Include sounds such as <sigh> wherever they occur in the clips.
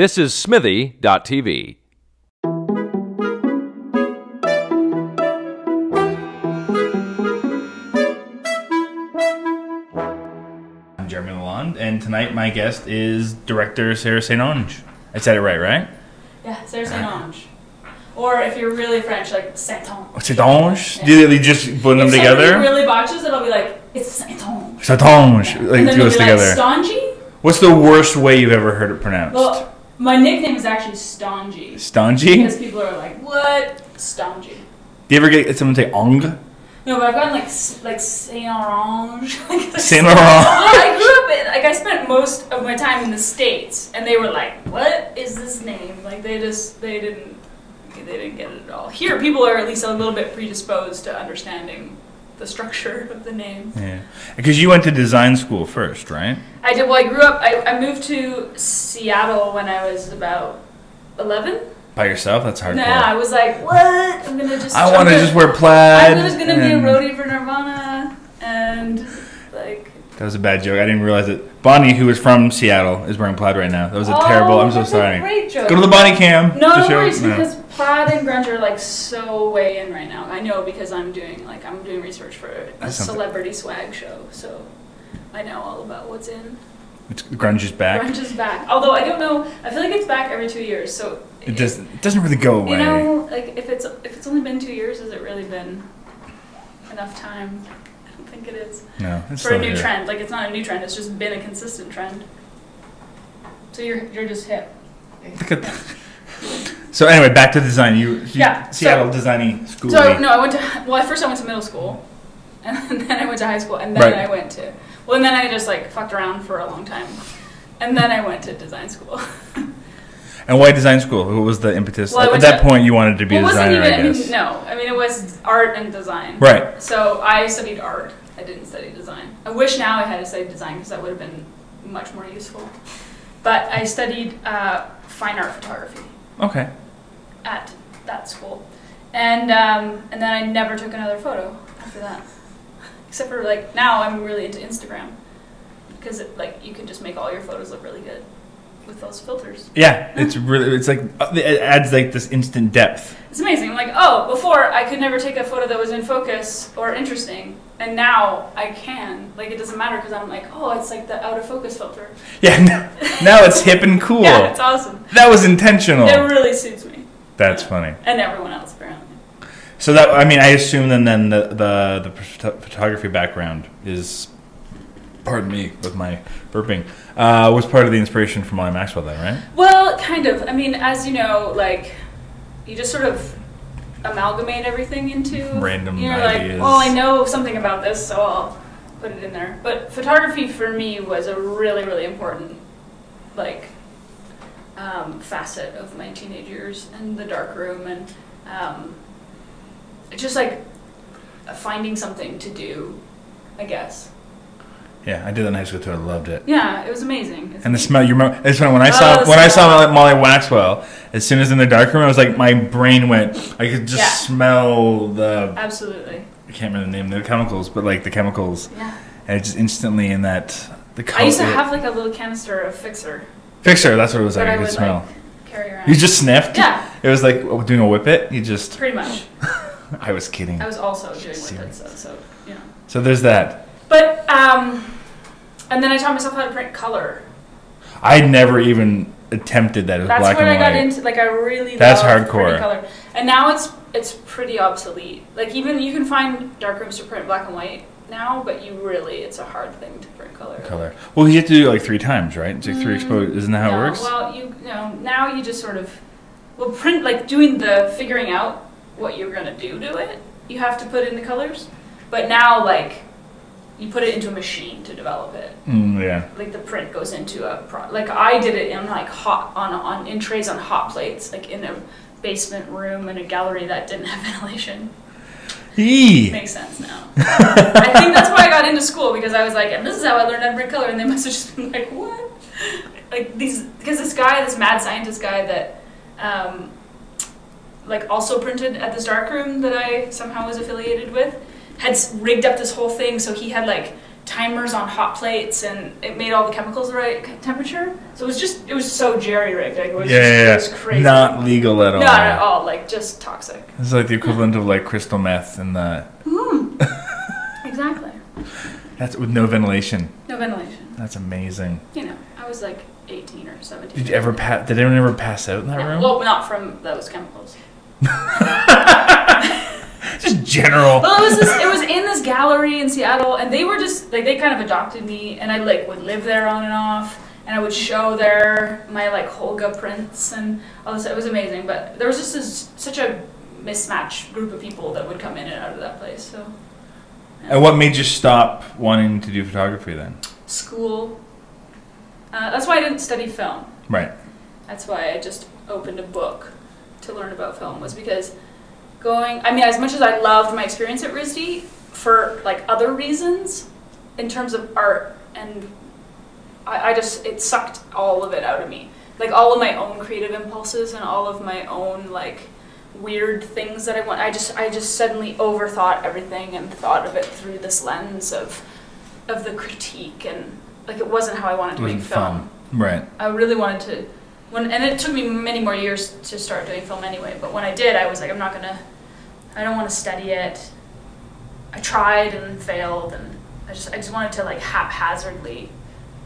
This is Smithee.tv. I'm Jeremy Lalonde, and tonight my guest is director Sara St. Onge. I said it right, right? Yeah, Sara Saint Ange. Or if you're really French, like Saint Ange. St. Onge? Oh, Do they just put them if together? somebody really botches, it'll be like, it's Saint Ange. St. Onge. And Like, then it goes be together. like, Stongy? What's the worst way you've ever heard it pronounced? Well, my nickname is actually Stongy. Stongy? Because people are like, what? Stongy. Do you ever get someone say Ong? No, but I've gotten like like Saint Orange. <laughs> Saint <laughs> Well, Laurent. I grew up in like I spent most of my time in the states, and they were like, "What is this name?" Like they just they didn't they didn't get it at all. Here, people are at least a little bit predisposed to understanding the structure of the name. Yeah. Because you went to design school first, right? I did. Well, I grew up. I, I moved to Seattle when I was about eleven. By yourself? That's hard. Yeah, I was like, "What? I'm gonna just." I want to just wear plaid. I was gonna be a roadie for Nirvana, and like. That was a bad joke. I didn't realize it. Bonnie, who is from Seattle, is wearing plaid right now. That was a Oh, terrible. I'm so sorry. great joke. Go to the Bonnie cam. No, no show- worries, no. because plaid and grunge are like so way in right now. I know because I'm doing like I'm doing research for a That's something. celebrity swag show, so I know all about what's in. It's, grunge is back. Grunge is back, although I don't know. I feel like it's back every two years, so It doesn't. It doesn't really go away. You know, like if it's if it's only been two years, has it really been enough time? I don't think it is no, it's for a new here. trend. Like it's not a new trend; it's just been a consistent trend. So you're you're just hip. Look at that. So anyway, back to design. You, you Yeah, so- Seattle designing school. So no, I went to well. At first, I went to middle school, <laughs> and then I went to high school, and then Right. I went to well, and then I just like fucked around for a long time, and then I went to design school. <laughs> And why design school? What was the impetus? Well, At that to- point, you wanted to be well, a designer, even. I I guess. mean, no, I mean it was art and design. Right. So I studied art. I didn't study design. I wish now I had studied design because that would have been much more useful. But I studied uh, fine art photography Okay. at that school, and um, and then I never took another photo after that, except for like now I'm really into Instagram because like you can just make all your photos look really good with those filters. Yeah, <laughs> it's really. It's like uh, it adds like this instant depth. It's amazing. I'm like, oh, before I could never take a photo that was in focus or interesting, and now I can. Like, it doesn't matter because I'm like, oh, it's like the out of focus filter. <laughs> Yeah. Now, now it's hip and cool. Yeah, it's awesome. that was intentional. It really suits me That's funny. and everyone else apparently. So that I mean, I assume then then the the, the photography background is, pardon me with my burping, uh, was part of the inspiration for Molly Maxwell then, right? Well, kind of. I mean, as you know, like you just sort of amalgamate everything into Random You're ideas. like, well, I know something about this, so I'll put it in there. But photography for me was a really, really important, like, um, facet of my teenage years and the dark room and um, just like finding something to do, I guess. Yeah, I did that in high school too. I loved it. Yeah, it was amazing. It's And the smell, you remember? It's funny when I Oh, saw when I saw. Molly Maxwell. As soon as in the dark room, I was like, my brain went. I could just Yeah. smell the. Absolutely. I can't remember the name of the chemicals, but like the chemicals, Yeah. and it just instantly in that the color. I used to have like a little canister of fixer fixer. That's what it was like. I could smell. like carry around. you just sniffed. yeah, It was like oh, doing a whip it. You just. pretty much. <laughs> I was kidding. I was also doing Serious. so, so you know. So there's that. But um, and then I taught myself how to print color. I never even attempted that. It was That's black when I and got into like I really That's hardcore. color, and now it's it's pretty obsolete. Like even you can find darkrooms to print black and white now, but you really it's a hard thing to print color. Color. Well, you have to do it like three times, right? It's like three Mm, exposure. Isn't that how No, it works? Well, you, you know now you just sort of well print like doing the figuring out what you're gonna do to it. You have to put in the colors, but now like you put it into a machine to develop it. Mm, yeah. Like the print goes into a pro- like I did it in like hot on on in trays on hot plates, like in a basement room in a gallery that didn't have <laughs> ventilation. Eee. Makes sense now. I think that's why I got into school because I was like, and this is how I learned how to print color, and they must have just been like, what? Like these, because this guy, this mad scientist guy that, um, like also printed at this darkroom that I somehow was affiliated with, had rigged up this whole thing so he had like timers on hot plates, and it made all the chemicals the right temperature. So it was just it was so jerry rigged. Like, it was Yeah, just, yeah, it yeah. was crazy. Not legal at all. not at all. Like just toxic. It's like the equivalent of like crystal meth and the hmm. <laughs> Exactly. that's with no ventilation. No ventilation. That's amazing. You know, I was like 18 or 17. Did you ever pass? Did anyone ever pass out in that No, room? well, not from those chemicals. <laughs> <laughs> <laughs> Just general. Well, it was this, it was in this gallery in Seattle, and they were just like they kind of adopted me, and I like would live there on and off, and I would show there my like Holga prints and all this. It was amazing, but there was just this, such a mismatched group of people that would come in and out of that place. So And what made you stop wanting to do photography then? school. Uh, that's why I didn't study film. Right. That's why I just opened a book to learn about film was because going I mean as much as I loved my experience at RISD for like other reasons in terms of art and I, I just it sucked all of it out of me. Like all of my own creative impulses and all of my own like weird things that I want I just I just suddenly overthought everything and thought of it through this lens of of the critique and like it wasn't how I wanted It to make wasn't film. fun. Right. I really wanted to, when and it took me many more years to start doing film anyway. But when I did, I was like, I'm not gonna, I don't want to study it. I tried and failed, and I just I just wanted to like haphazardly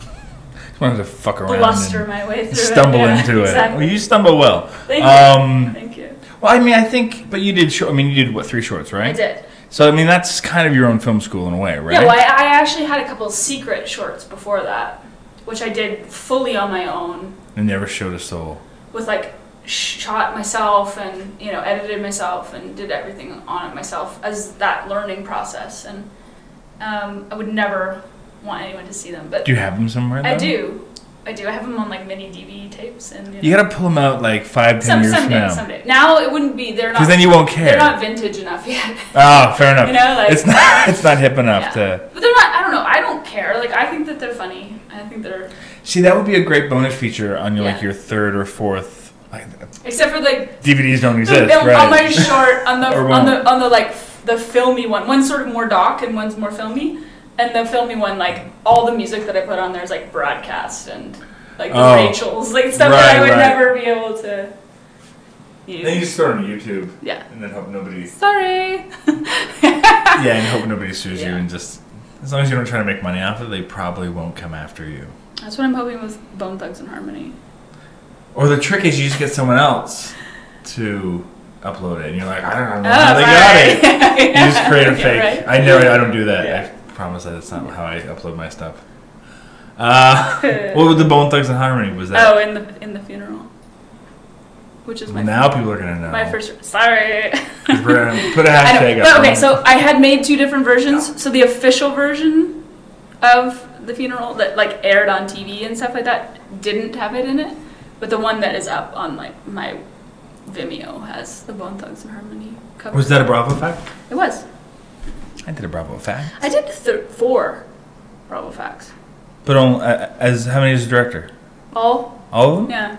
Just wanted to fuck around. bluster my way through stumble it. Yeah, into it. Well, you stumble well. Thank Um, you. Thank you. Well, I mean, I think, but you did. Short, I mean, you did what three shorts, right? I did. So I mean, that's kind of your own film school in a way, right? Yeah. Well, I, I actually had a couple secret shorts before that, which I did fully on my own. And never showed a soul. with like shot myself and you know edited myself and did everything on it myself as that learning process and um, I would never want anyone to see them but Do you have them somewhere? I do I do I have them on like mini DV tapes and you know, You gotta pull them out like five, ten some years someday now, someday now it wouldn't be they're not because then you won't care they're not vintage enough yet Oh, <laughs> fair enough. you know like it's not. It's not hip enough <laughs> yeah. to. but they're not I don't know I don't care like I think that they're funny I think they're See, that would be a great bonus feature on your like your third or fourth. Like, uh, except for like DVDs don't The- exist, the- right? On my <laughs> short, on the on the on the like f- the filmy one. One's sort of more doc and one's more filmy. And the filmy one, like all the music that I put on there is like broadcast and like the Oh. Rachel's, like stuff that I would right. never be able to use. Then you just throw it on YouTube yeah. and then hope nobody. Sorry. <laughs> Yeah, and hope nobody sues you, and just as long as you don't try to make money off it, they probably won't come after you. That's what I'm hoping with Bone Thugs and Harmony. Or the trick is you just get someone else to upload it, and you're like, I don't know Oh, how they got it. sorry. <laughs> You just create a Yeah, fake. right. I know I don't do that. Yeah. I promise that that's not how I upload my stuff. Uh, <laughs> what <laughs> was the Bone Thugs and Harmony? Was that? Oh, in the in the funeral, which is my now people are gonna know. my first. Sorry, put a <laughs> hashtag But up. okay, so I had made two different versions. So the official version of the funeral that like aired on TV and stuff like that didn't have it in it, but the one that is up on like my Vimeo has the Bone Thugs and Harmony cover. was that a Bravo fact? It was. I did a Bravo fact. I did th- four Bravo facts. But on, uh, as how many is the director? All All of them? yeah.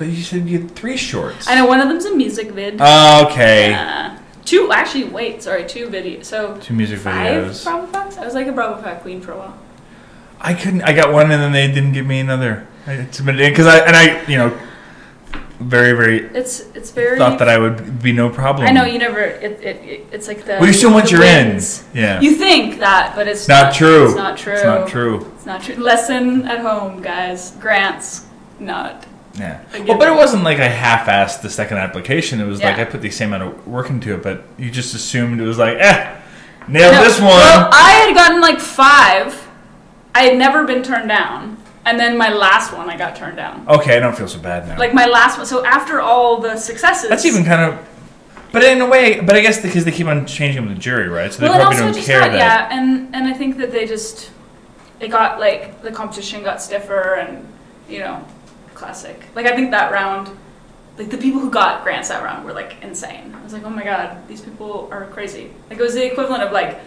But you said you had three shorts. I know one of them's a music vid. Oh, okay. Uh, two actually. Wait, sorry, two videos. So Two music five videos. Bravo facts. I was like a Bravo fact queen for a while. I couldn't. I got one, and then they didn't give me another. I submitted it because I and I, you know, very very It's it's very. thought that I would be no problem. I know you never. It, it, it it's like the. Well, you still want your you're Yeah. You think that, but it's not, true. It's not true. It's not true. It's not true. Lesson at home, guys. Grants, not. Yeah. Well, but it wasn't like I half-assed the second application. It was like I put the same amount of work into it, but you just assumed it was like, eh, nailed No, this one. Well, I had gotten like five. I had never been turned down, and then my last one I got turned down. okay, I don't feel so bad now. Like my last one. So after all the successes. That's even kind of. But in a way, but I guess because they keep on changing the jury, right? So they well, probably don't care got, that. yeah, and and I think that they just it got like the competition got stiffer and you know classic. Like I think that round, like the people who got grants that round were like insane. I was like, oh my god, these people are crazy. Like it was the equivalent of like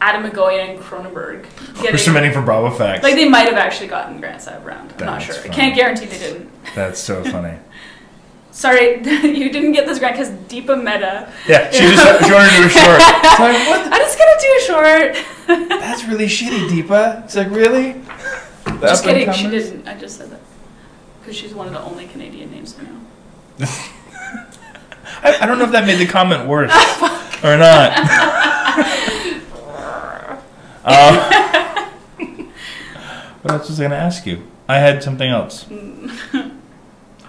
Atom Egoyan and Cronenberg We're getting. submitting for Bravo Facts. Like they might have actually gotten grants that round. I'm not That's sure. I can't guarantee they didn't. That's so funny. <laughs> sorry, <laughs> you didn't get this grant because Deepa Mehta. Yeah, she just <laughs> she wanted to do a short. Like, what? I'm just gonna do a short. That's really shitty, Deepa. It's like, really? Just kidding, she didn't. I just said that because she's one of the only Canadian names I know. <laughs> I, I don't know if that made the comment worse <laughs> or not. um, <laughs> what else was I going to ask you? I had something else.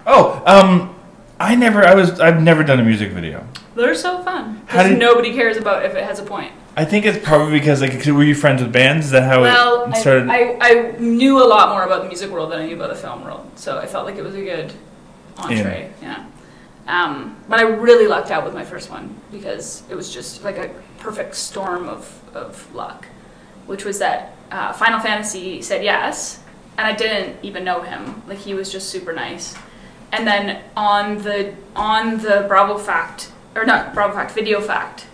Oh, um, I never. I was. I've never done a music video. They're so fun because nobody cares about if it has a point. I think it's probably because like were you friends with bands? Is that how Well, it I, started? I, I knew a lot more about the music world than I knew about the film world, so I felt like it was a good entree. Yeah. Um, but I really lucked out with my first one because it was just like a perfect storm of, of luck, which was that uh, Final Fantasy said yes, and I didn't even know him. Like he was just super nice. And then on the on the Bravo Fact or not Bravo Fact Video Fact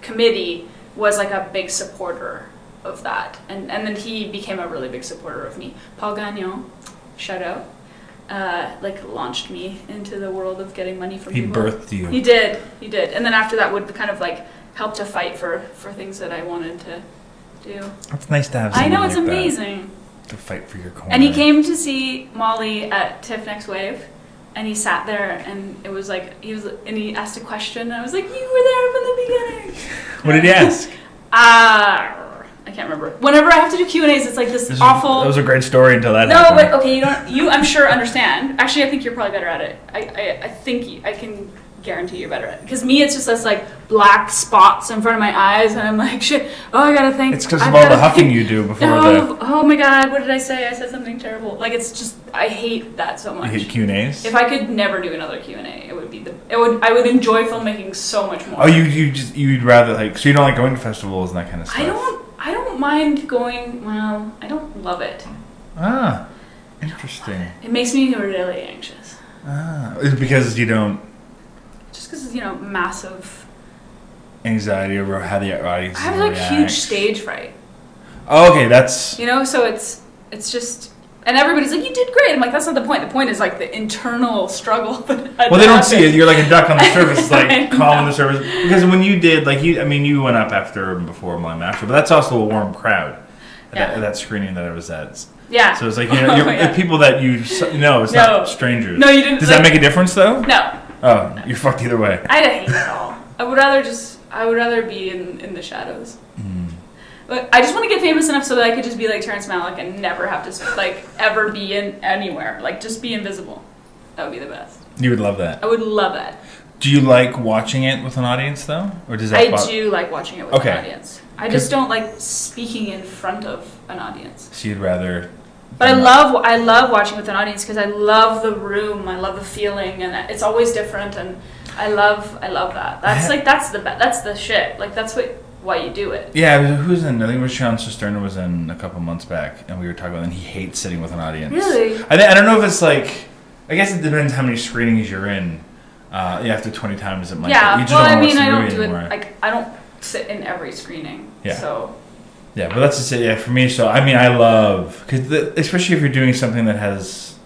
committee was like a big supporter of that, and and then he became a really big supporter of me. Paul Gagnon, shout out, uh, like launched me into the world of getting money from he people. birthed you. He did, he did, and then after that would kind of like help to fight for for things that I wanted to do. It's nice to have. I know it's like amazing. to fight for your corner. And he came to see Molly at TIFF Next Wave, and he sat there, and it was like he was, and he asked a question, and I was like, "You were there from the beginning." <laughs> What did he ask? <laughs> Ah, I can't remember. Whenever I have to do Q and A's, it's like this, This is- awful. that was a great story until that no, happened. but okay, you don't. You, I'm sure, understand. Actually, I think you're probably better at it. I, I, I think I can guarantee you're better at it. Because me, it's just this like black spots in front of my eyes, and I'm like, shit. Oh, I gotta think. It's because of all the huffing think. you do before Oh, oh my god, what did I say? I said something terrible. Like it's just, I hate that so much. you hit Q and A's. If I could never do another Q and A, it would be the. It would. I would enjoy filmmaking so much more. Oh, you you just you'd rather like so you don't like going to festivals and that kind of stuff. I don't. I don't mind going. Well, I don't love it. Ah, interesting. It makes me really anxious. Ah, it's because you don't Just because you know, massive. anxiety over how the audience. I have like huge stage fright. Oh, okay, that's You know, so it's it's just. And everybody's like, "You did great." I'm like, "That's not the point. The point is like the internal struggle." <laughs> well, they don't see it. You're like a duck on the surface, <laughs> like calm on the surface. Because when you did, like you, I mean, you went up after and before my master, but that's also a warm crowd. Yeah. that, that screening that I was at. Yeah. So it's like you know, <laughs> you're, Oh, yeah. people that you know. It's No. not strangers. No, you didn't. Does like, that make a difference though? No, Oh, you're fucked either way. I'd hate it all. I would rather just. I would rather be in in the shadows. Mm. But I just want to get famous enough so that I could just be like Terrence Malick and never have to like ever be in anywhere. Like just be invisible. That would be the best. You would love that. I would love that. Do you like watching it with an audience though, or does that? I bother- do like watching it with Okay. an audience. I just don't like speaking in front of an audience. So you'd rather. But I love I love watching with an audience because I love the room. I love the feeling, and it's always different. And I love I love that. That's like that's the be- that's the shit. Like that's what why you do it. Yeah, who's in? I think Sean Cisterna was in a couple months back, and we were talking about. And he hates sitting with an audience. Really? I think I don't know if it's like. I guess it depends how many screenings you're in. Uh, yeah, after 20 times it might. yeah. You just well, I mean, I don't do it like I don't sit in every screening. Yeah. So Yeah, but that's just it. Yeah, for me. So I mean, I love because especially if you're doing something that has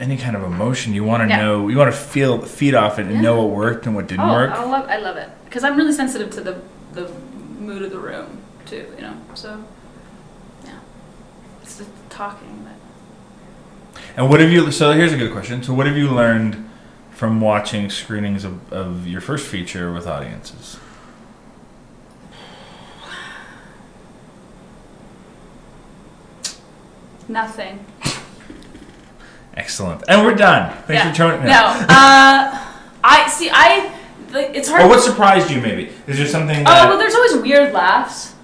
any kind of emotion, you want to Yeah. know, you want to feel, the feed off it, and Yeah. know what worked and what didn't oh, work. I love I love it because I'm really sensitive to the the mood of the room too. You know. So yeah, it's the talking that. And what have you? So here's a good question. So what have you learned from watching screenings of, of your first feature with audiences? Nothing. Excellent. And we're done. Thanks Yeah. for joining. No. Uh, I see. I. Like, it's hard. Or what surprised you? Maybe is there something Oh, that? well, there's always weird laughs,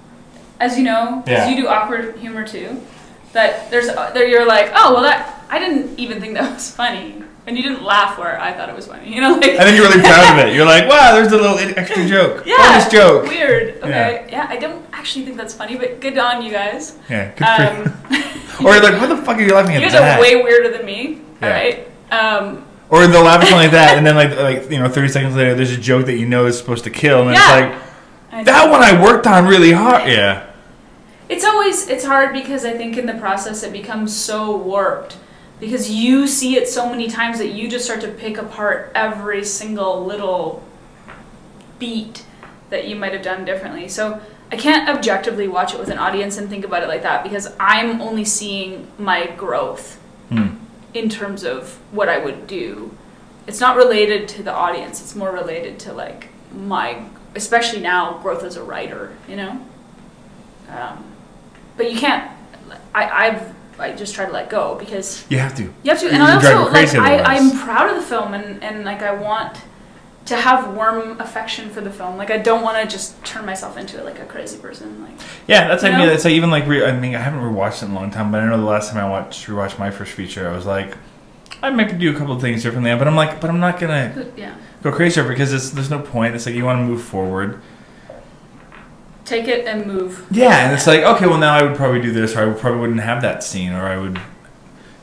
as you know, because Yeah. you do awkward humor too. That there's there you're like, oh well, that I didn't even think that was funny, and you didn't laugh where I thought it was funny. <laughs> You know, like and then you're really proud of it. <laughs> You're like, wow, there's a little extra joke. yeah, Bonus joke. Weird. Okay. Yeah. I don't actually think that's funny, but good on you guys. Yeah. Good for you. Um, <laughs> Or like, what the fuck are you laughing <laughs> at? you guys that? are way weirder than me. Yeah. All right. Um, or they'll laugh at something like that, and then <laughs> like like you know, 30 seconds later, there's a joke that you know is supposed to kill, and Yeah. it's like that one I worked on really hard. Yeah. It's always it's hard because I think in the process it becomes so warped because you see it so many times that you just start to pick apart every single little beat that you might have done differently. So I can't objectively watch it with an audience and think about it like that because I'm only seeing my growth Hmm. in terms of what I would do. It's not related to the audience. It's more related to like my, especially now, growth as a writer. You know. Um, but you can't. I I've I just try to let go because You have to. you have to. And I also like I, I'm proud of the film and and like I want to have warm affection for the film. Like I don't want to just turn myself into it like a crazy person. Like Yeah, that's like You me. know? It's like even like re- I mean I haven't rewatched it in a long time, but I know the last time I watched rewatched my first feature, I was like, I might do a couple of things differently, but I'm like, but I'm not gonna yeah, go crazy over because it's, there's no point. It's like you want to move forward. take it and move. Yeah, and it's like okay, well now I would probably do this, or I probably wouldn't have that scene, or I would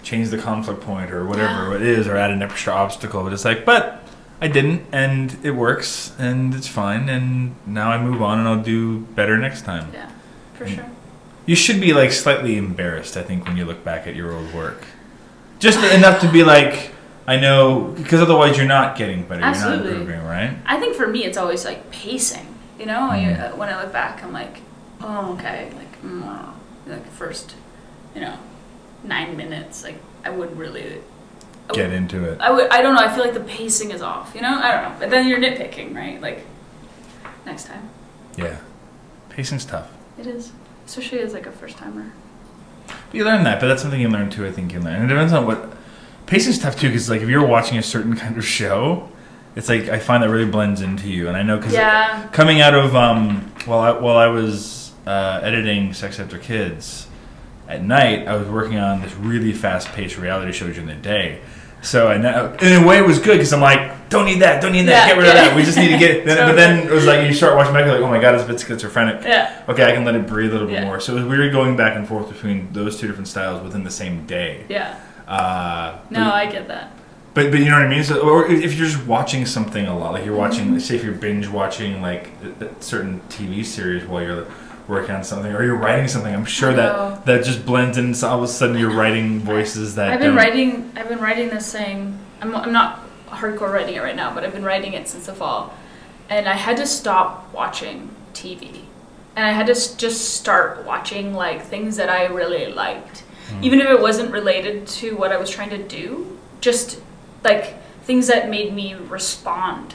change the conflict point, or whatever Yeah. it is, or add an extra obstacle. But it's like, but I didn't, and it works, and it's fine, and now I move on, and I'll do better next time. Yeah, for Mm. sure. You should be like slightly embarrassed, I think, when you look back at your old work. Just enough to be like, I know, because otherwise you're not getting better. You're Absolutely. not improving, right? I think for me, it's always like pacing. You know, Mhm. You- uh, when I look back, I'm like, oh, okay, like, mm, like first, you know, nine minutes, like I would really Get into it. I would. I don't know. I feel like the pacing is off. You know, I don't know. But then you're nitpicking, right? Like next time, Yeah. Pacing's tough. it is, especially as like a first timer. You learn that, but that's something you learn too, I think you learn. And it depends on what. Pacing's tough too, because like if you're watching a certain kind of show, it's like I find that really blends into you. And I know because Yeah. coming out of um while I while I was uh, editing Sex After Kids at night, I was working on this really fast paced reality show during the day. So I know, in a way, it was good because I'm like, don't need that, don't need that, Yeah, get rid of that. We just need to get. <laughs> Then, but then it was like you start watching back, you're like, oh my god, it's a bit schizophrenic. Yeah. Okay, I can let it breathe a little bit more. So it was weird going back and forth between those two different styles within the same day. Yeah. Uh, No, but, I get that. but but you know what I mean. So, or if you're just watching something a lot, like you're watching, Mm-hmm. say if you're binge watching like a, a certain TV series while you're working on something, or you're writing something, I'm sure that that just blends in. So all of a sudden, you're writing voices that I've been don't- writing. I've been writing this thing. I'm. I'm not hardcore writing it right now, but I've been writing it since the fall, and I had to stop watching TV, and I had to just start watching like things that I really liked, Hmm. even if it wasn't related to what I was trying to do. Just like things that made me respond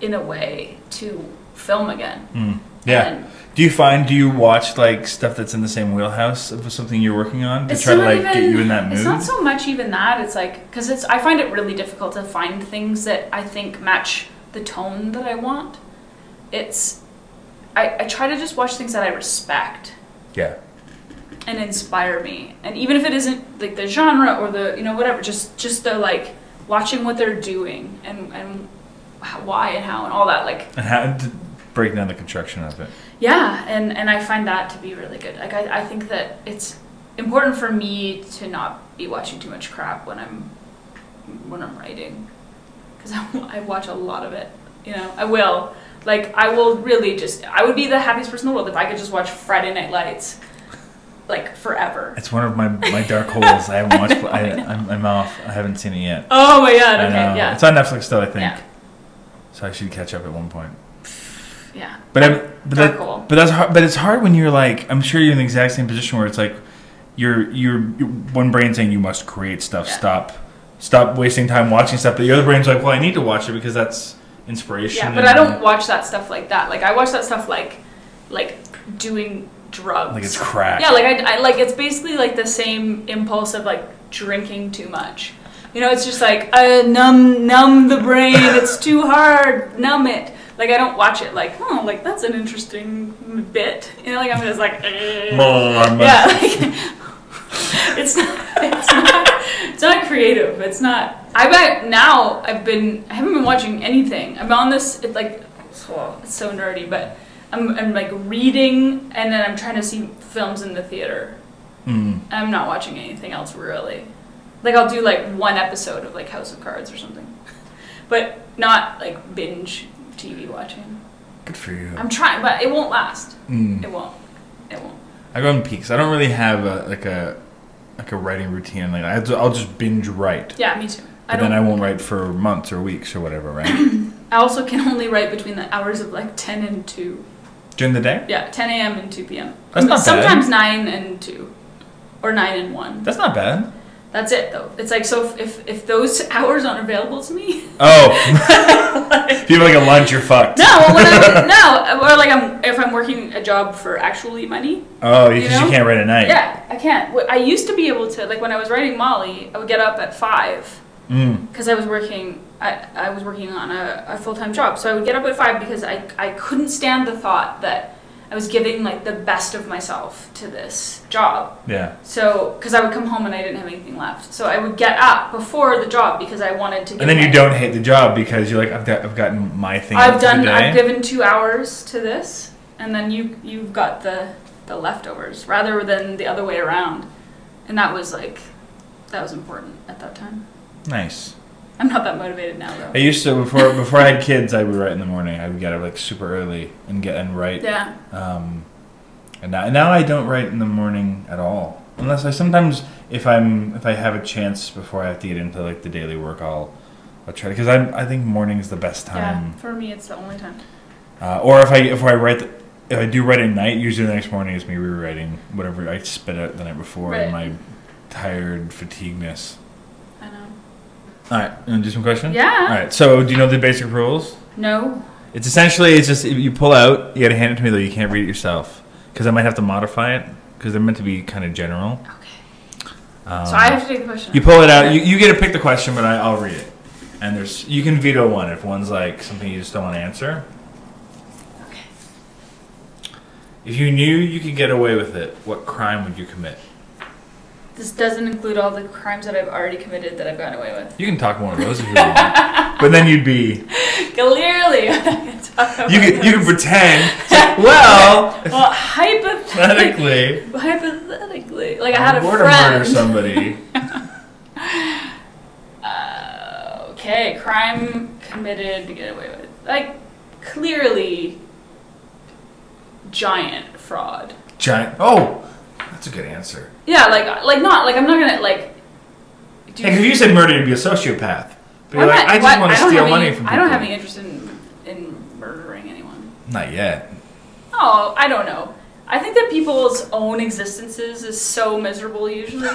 in a way to film again. Mm. Yeah. And Do you find do you watch like stuff that's in the same wheelhouse of something you're working on to It's try to not like even- get you in that mood? It's not so much even that. It's like because it's. I find it really difficult to find things that I think match the tone that I want. It's. I, I try to just watch things that I respect yeah. and inspire me, and even if it isn't like the genre or the you know whatever, just just the like watching what they're doing and and how, why and how and all that like And how to break down the construction of it. Yeah, and and I find that to be really good. Like I, I think that it's important for me to not be watching too much crap when I'm when I'm writing, because <laughs> I, I watch a lot of it. You know, I will. Like I will really just. I would be the happiest person in the world if I could just watch Friday Night Lights, like forever. It's one of my, my dark <laughs> holes. I haven't watched. I, I'm, I'm off. I haven't seen it yet. Oh my god! I Okay, know. yeah, It's on Netflix still, I think. Yeah. So I should catch up at one point. Yeah. But I, but that, hole. but that's hard. But it's hard when you're like. I'm sure you're in the exact same position where it's like, you're you're, you're one brain saying you must create stuff. Yeah. Stop, stop wasting time watching stuff. But the other brain's like, well, I need to watch it because that's inspiration. Yeah, but I don't watch that stuff like that. Like I watch that stuff like, like doing drugs. Like it's crack. Yeah, like I, I like it's basically like the same impulse of like drinking too much. You know, it's just like uh, numb, numb the brain. It's too hard. Numb it. Like I don't watch it like oh, like that's an interesting bit. You know, like I'm just like eh. Mom. yeah. <laughs> Like, it's not. It's not. It's not creative. It's not. I bet now I've been. I haven't been watching anything. I'm on this. It's like. oh, it's so nerdy, but I'm, I'm like reading and then I'm trying to see films in the theater. Mm. I'm not watching anything else really. Like I'll do like one episode of like House of Cards or something, but not like binge TV watching. Good for you. I'm trying, but it won't last. Mm. It won't. It won't. I go in peaks. I don't really have a, like a like a writing routine. Like I, I'll just binge write, Yeah, me too. I but then I won't write for months or weeks or whatever. Right <clears throat> I also can only write between the hours of like 10 and 2. during the day. Yeah, 10 a.m. and 2 p.m. That's not bad. Sometimes 9 and 2. Or 9 and 1. That's not bad. That's it though. It's like so if if, if those <laughs> hours aren't available to me, Oh, <laughs> if you have like a lunch, you're fucked. no, when I, <laughs> no, or like I'm if I'm working a job for actually money, Oh, You because you, know? can't write at night. yeah, I can't. I used to be able to like when I was writing Molly, I would get up at five Mm. because I was working. I, I was working on a, a full time job, so I would get up at five because I I couldn't stand the thought that I was giving like the best of myself to this job. Yeah. So, because I would come home and I didn't have anything left, so I would get up before the job because I wanted to. Give And then you don't hate the job because you're like, I've got, I've gotten my thing. I've done. I've given two hours to this, and then you you've got the the leftovers rather than the other way around, and that was like that was important at that time. Nice. I'm not that motivated now though. I used to before before I had kids, I would write in the morning. I would get up like super early and get and write. Yeah, Um, and now, and now I don't write in the morning at all, unless I sometimes if I'm if I have a chance before I have to get into like the daily work, I'll I'll try because I I think morning is the best time. yeah. For me, it's the only time. Uh, or if I if I write the, if I do write at night, usually the next morning is me rewriting whatever I spit out the night before in my tired fatigueness. All right, you want to do some questions? Yeah. All right. So, do you know the basic rules? No. It's essentially it's just if you pull out, you got to hand it to me though. You can't read it yourself because I might have to modify it because they're meant to be kind of general. Okay. Um, so I have to take the question. You pull it out. You, you get to pick the question, but I, I'll read it. And there's you can veto one if one's like something you just don't want to answer. Okay. If you knew you could get away with it, what crime would you commit? This doesn't include all the crimes that I've already committed that I've gotten away with. You can talk one of those if you <laughs> want, but then you'd be Clearly, <laughs> I'm not gonna talk about you could you this. pretend. well, <laughs> Well, hypothetically, hypothetically, hypothetically, like I had a were to murder friend. somebody. Uh, okay, crime committed to get away with. Like, clearly, giant fraud. Giant. Oh, that's a good answer. Yeah, like, like not like I'm not gonna like. do if you said murder, you'd be a sociopath. But you're like, not- I just want to steal money any- from I people. don't have any interest in in murdering anyone. Not yet. Oh, I don't know. I think that people's own existences is so miserable usually <laughs>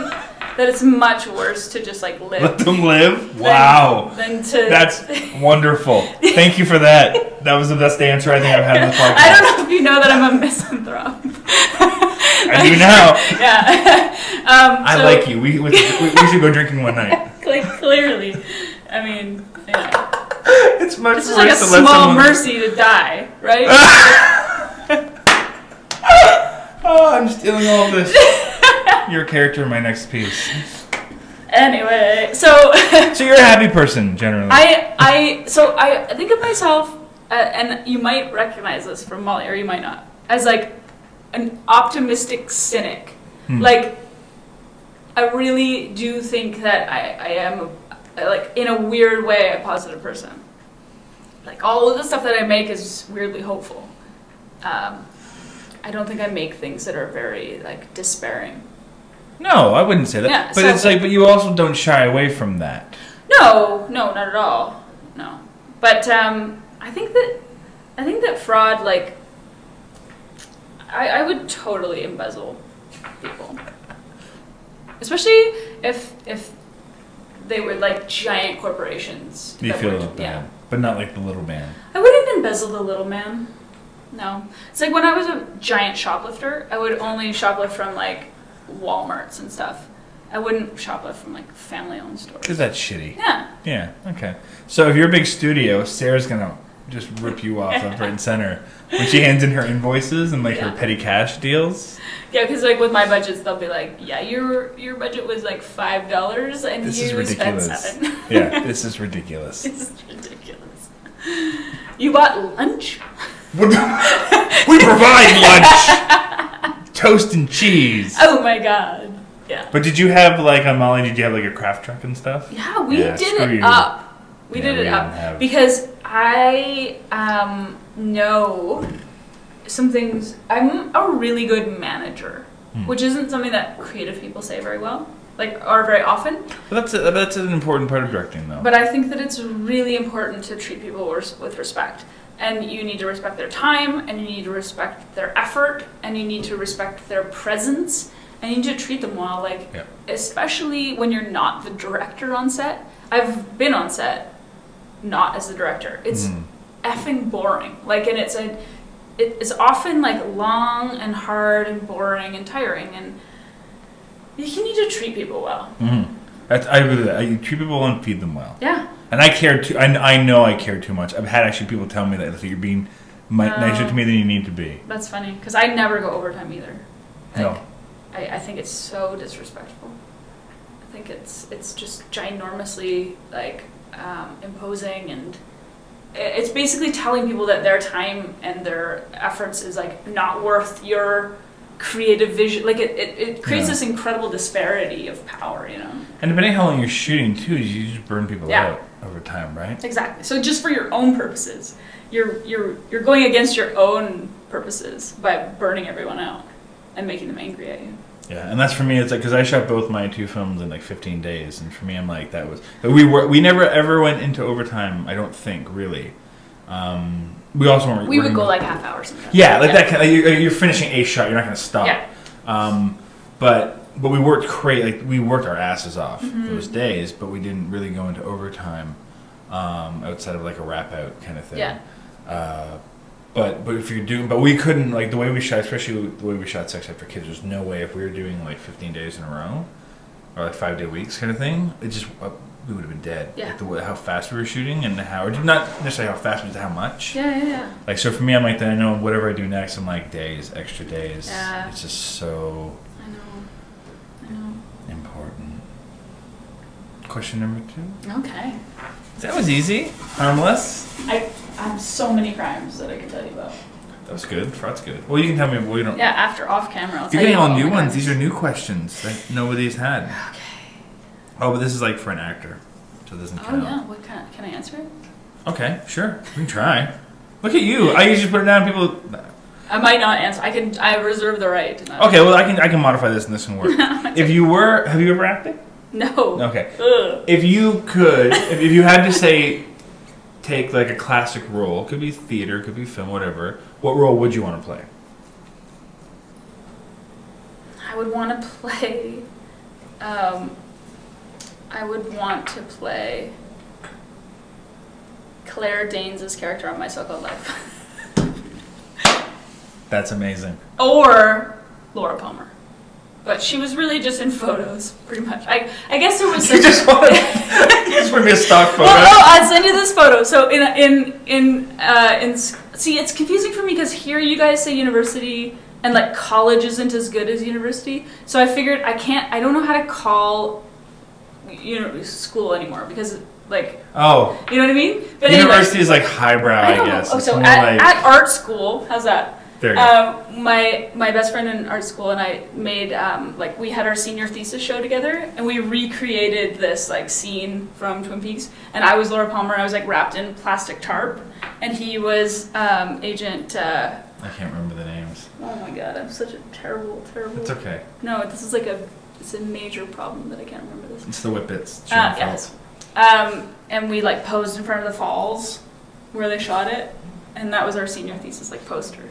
that it's much worse to just like live. Let them live. than- Wow. Than to. <laughs> That's wonderful. Thank you for that. That was the best answer I think I've had in this <laughs> podcast. I don't know if you know that I'm a misanthrope. I do now. <laughs> yeah. <laughs> um, I so, like you. We, we, we <laughs> should go drinking one night. Like clearly, I mean, yeah. It's much This is worse like a small someone. mercy to die, right? Oh, I'm stealing all this. Your character in my next piece. anyway, so So you're a happy person generally. I, I, so I think of myself, uh, and you might recognize this from Molly, or you might not, as like an optimistic cynic. Hmm. Like, I really do think that I, I am, a, like, in a weird way, a positive person. Like, all of the stuff that I make is weirdly hopeful. Um, I don't think I make things that are very, like, despairing. no, I wouldn't say that. Yeah, but so- it's like, but you also don't shy away from that. No, no, not at all. No, but um, I think that I think that fraud, like, I, I would totally embezzle people, especially if if they were like giant corporations. You feel bad, Yeah, but not like the little man. I wouldn't embezzle the little man. No, it's like when I was a giant shoplifter, I would only shoplift from like WalMarts and stuff. I wouldn't shoplift from like family-owned stores. Cause that's shitty. Yeah. Yeah. Okay. So if you're a big studio, Sara's gonna just rip you off left, right, and center when she hands in her invoices and like Yeah. her petty cash deals. Yeah, because like with my budgets, they'll be like, "Yeah, your your budget was like five dollars, and This you is spent ridiculous. seven. Yeah, <laughs> this is ridiculous. this is ridiculous. You bought lunch? <laughs> we provide lunch, toast and cheese. Oh my god! Yeah, But did you have like on Molly? Did you have like a craft truck and stuff? yeah, we Yeah, did it you. up. We Yeah, did it didn't up because I um know some things. I'm a really good manager, Hmm. which isn't something that creative people say very well. like or very often. But that's a, that's an important part of directing, though. But I think that it's really important to treat people with with respect. And you need to respect their time, and you need to respect their effort, and you need to respect their presence, and you need to treat them well. Like, Yeah. especially when you're not the director on set. I've been on set, not as the director. It's Mhm. Effing boring. Like, and it's a, it is often like long and hard and boring and tiring, and you need to treat people well. Mm-hmm. That's, I agree with that. You treat people well and feed them well. Yeah. And I care too. I, I know I care too much. I've had actually people tell me that, that you're being No. nicer to me than you need to be. That's funny because I never go overtime either. Like, No. I, I think it's so disrespectful. I think it's it's just ginormously like um, imposing and i- it's basically telling people that their time and their efforts is like not worth your creative vision. Like it, it, it creates Yeah. this incredible disparity of power, you know. And depending how long you're shooting too, you just burn people Yeah. out over time, right? Exactly. So just for your own purposes, you're you're you're going against your own purposes by burning everyone out and making them angry at you. Yeah, and that's for me. It's like because I shot both my two films in like 15 days, and for me, I'm like that was. We were we never ever went into overtime. I don't think really. Um, we also weren't. We would go like half hours. Yeah, like that. Kind of, you're, you're finishing a shot. You're not going to stop. Yeah. Um, but but we worked crazy. Like we worked our asses off Mm-hmm. those days, but we didn't really go into overtime um, outside of like a wrap out kind of thing. Yeah. Uh, but but if you're doing, but we couldn't like the way we shot, especially the way we shot Sex After Kids. There's no way if we were doing like 15 days in a row or like five day weeks kind of thing. It just uh, we would have been dead. Yeah. Like the way, how fast we were shooting and how or not necessarily how fast, but how much. Yeah, yeah, yeah. Like so for me, I'm like then I know whatever I do next, I'm like days, extra days. Yeah. It's just so I know. I know. important. Question number two. Okay. That was easy, harmless. I I have so many crimes that I can tell you about. That was good. Fraud's good. Well, you can tell me. We don't. Yeah, after off camera. I'll You're getting you all new ones. crimes. These are new questions that nobody's had. Okay. Oh, but this is like for an actor, so it doesn't Oh count. yeah. What can can I answer it? Okay, sure. We can try. Look at you. I usually put it down. People. I might not answer. I can. I reserve the right to not. Okay, well, I can I can modify this and this can work. <laughs> if you were, have you ever acted? No. Okay. Ugh. If you could, if, if you had to say, take like a classic role, it could be theater, could be film, whatever. What role would you want to play? I would want to <laughs> play. Um, I would want to play Claire Danes' character on My So-Called Life, <laughs> That's amazing. or Laura Palmer. But she was really just in photos, pretty much. I I guess there was. <laughs> You just want to, you just want me a stock photo. Well, oh, I'll send you this photo. So in in in uh, in see, it's confusing for me because here you guys say university and like college isn't as good as university. So I figured I can't. I don't know how to call you know school anymore because like oh, you know what I mean. But anyway, university is like highbrow, I, I guess. Oh, so at, like at art school, how's that? There you go. Um, my my best friend in art school and I made um, like we had our senior thesis show together and we recreated this like scene from Twin Peaks and I was Laura Palmer I was like wrapped in plastic tarp and he was um, Agent uh, I can't remember the names. oh my god I'm such a terrible terrible It's okay. no this is like a it's a major problem that I can't remember this It's the Whippets. Ah, yes. um, and we like posed in front of the falls where they shot it and that was our senior thesis like poster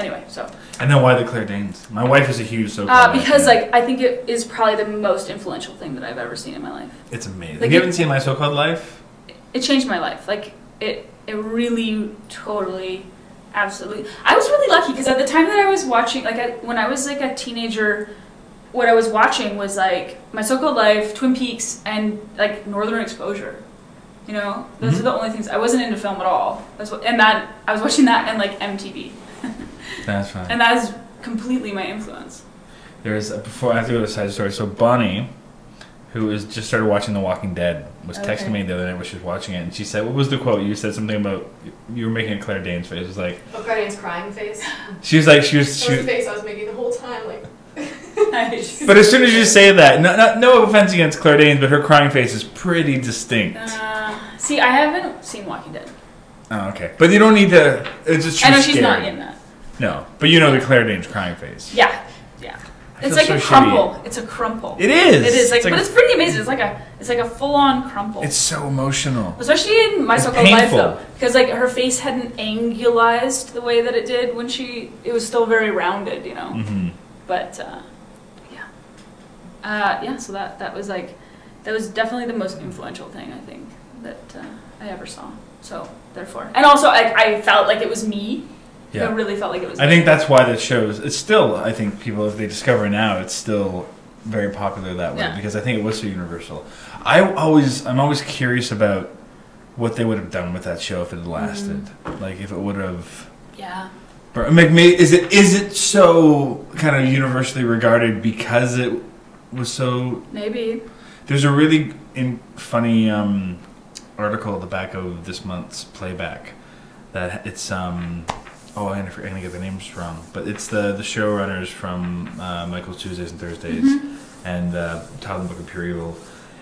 anyway so I know why the Claire Danes. My wife is a huge so. Uh, because like I think it is probably the most influential thing that I've ever seen in my life. it's amazing. like you it- haven't seen my so-called life, It changed my life. Like it, it really, totally, absolutely. I was really lucky because at the time that I was watching, like I, when I was like a teenager, what I was watching was like my so-called life, Twin Peaks, and like Northern Exposure. You know, those Mhm. are the only things I wasn't into film at all. That's what, and that I was watching that and like MTV, that's fine. and that is completely my influence. There's before I have to go to the side story. So Bonnie, who is just started watching The Walking Dead, was texting me the other night when she was watching it, and she said, "What was the quote? You said something about you were making a Claire Danes face." It was like Oh, Danes' crying face. <laughs> she was like she was. She was was the face I was making the whole time. Like, but as soon as you say that, no, no, no offense against Claire Danes, but her crying face is pretty distinct. Uh, see, I haven't seen Walking Dead. Oh, okay. But you don't need to. It's just. I know she's she's not scary. in that. No, but you know the Claire Danes crying face. Yeah, yeah. It's like so a shitty. crumple. It's a crumple. It is. It is like, It's like but a- it's pretty amazing. It's like a, it's like a full-on crumple. It's so emotional. Especially in My It's So-Called Life, though, because like her face hadn't angulized the way that it did when she. It was still very rounded, you know. hmm But uh, yeah, uh, yeah. So that that was like, that was definitely the most influential thing I think that uh, I ever saw. So therefore, and also I, I felt like it was me. I Yeah. really felt like it was. I think that's why that shows. It's still. I think people, if they discover it now, it's still very popular that way Yeah. because I think it was so universal. I always, I'm always curious about what they would have done with that show if it had lasted. Mm-hmm. Like if it would have. Yeah. Me is it is it so kind of universally regarded because it was so Maybe. there's a really in, funny um, article at the back of this month's playback that it's um oh I'm gonna, I'm gonna get the names wrong but it's the the showrunners from uh, Michael's Tuesdays and Thursdays Mm-hmm. and uh, Todd and Book of Pure Evil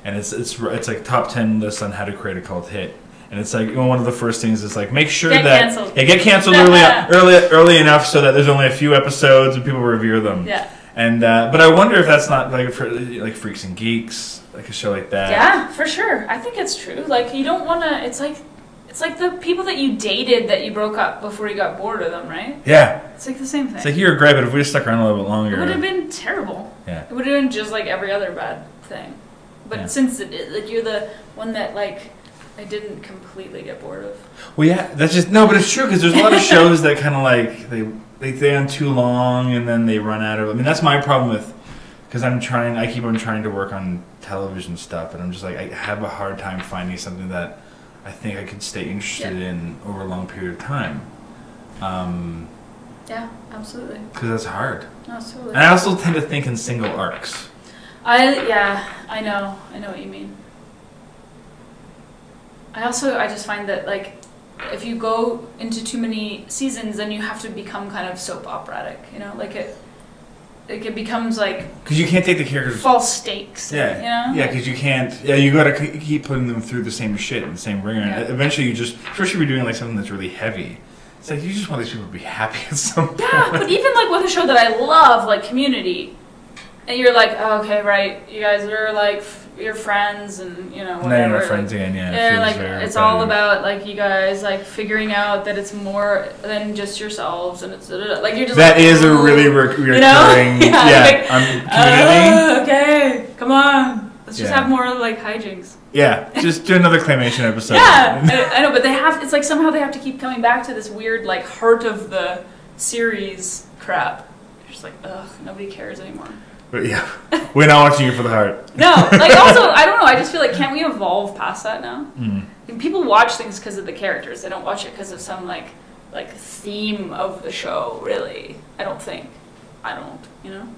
and it's it's it's like top ten list on how to create a cult hit. And it's like one of the first things is like make sure Get that canceled. yeah, get canceled early, <laughs> early, early enough so that there's only a few episodes and people revere them. Yeah. And uh, but I wonder if that's not like for like Freaks and Geeks, like a show like that. Yeah, for sure. I think it's true. Like you don't want to. It's like, it's like the people that you dated that you broke up before you got bored of them, right? Yeah. It's like the same thing. It's like you're great, but if we just stuck around a little bit longer, it would have been terrible. yeah. It would have been just like every other bad thing. But Yeah. since it, it, like you're the one that like I didn't completely get bored of. Well, yeah, that's just no, but it's true because there's a lot of shows that kind of like they they stay on too long and then they run out of. I mean, that's my problem with because I'm trying. I keep on trying to work on television stuff, and I'm just like I have a hard time finding something that I think I could stay interested Yeah. in over a long period of time. Um, Yeah, absolutely, because that's hard. absolutely. And I also tend to think in single arcs. I yeah, I know, I know what you mean. I also I just find that like if you go into too many seasons, then you have to become kind of soap operatic, you know, like it. Like it becomes like Because you can't take the characters. false stakes. Yeah, You know. yeah, because you can't. Yeah, you gotta keep putting them through the same shit and the same ringer. Yeah. And eventually, you just, especially if you're doing like something that's really heavy, it's like you just want these people to be happy at some point. Yeah, but even like with a show that I love, like Community, and you're like, oh, okay, right, you guys are like you're friends, and you know And whatever. we're friends again. Yeah, Yeah, like it's all about like you guys like figuring out that it's more than just yourselves, and it's like you're just That like, is a really re- recurring. <laughs> you know? <laughs> yeah, like, on community. "Oh, okay, come on, let's just Yeah. have more like hijinks. yeah, just do another claymation <laughs> episode. Yeah, I, know, but they have. It's like somehow they have to keep coming back to this weird like heart of the series crap. You're just like, ugh, nobody cares anymore. But yeah, we're not watching it for the heart. <laughs> No, like <laughs> also, I don't know. I just feel like can't we evolve past that now? Mm. Like, people watch things because of the characters. They don't watch it because of some like like theme of the show. Really, I don't think. I don't. You know,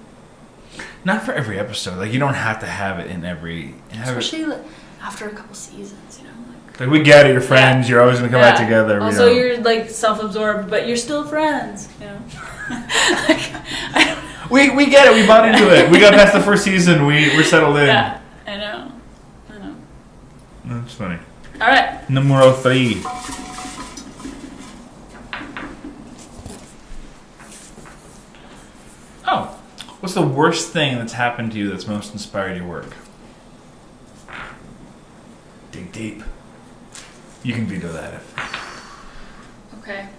Not for every episode. Like you don't have to have it in every. Have especially like, after a couple seasons. You know, like. like we get it. You're friends. You're always gonna come back together. we Also, don't- you're like self-absorbed, but you're still friends. You know. <laughs> like, I don't We, we get it. We bought into it. We got past the first season. We we're settled in. Yeah, I know. I know. That's funny. All right. Numero three. Oh, what's the worst thing that's happened to you that's most inspired your work? Dig deep. You can veto that if Okay.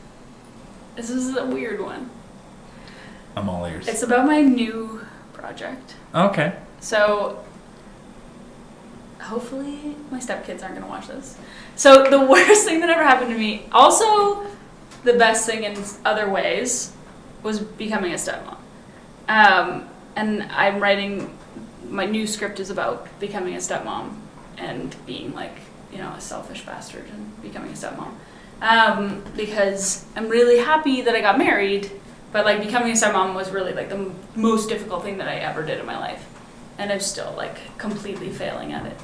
This is a weird one. I'm all ears. It's about my new project. okay. So hopefully my stepkids aren't gonna watch this. So the <laughs> worst thing that ever happened to me, also the best thing in other ways, was becoming a stepmom. Um, and I'm writing my new script is about becoming a stepmom and being like you know a selfish bastard and becoming a stepmom. Um, because I'm really happy that I got married, but like becoming a stepmom was really like the m- most difficult thing that I ever did in my life, and I'm still like completely failing at it.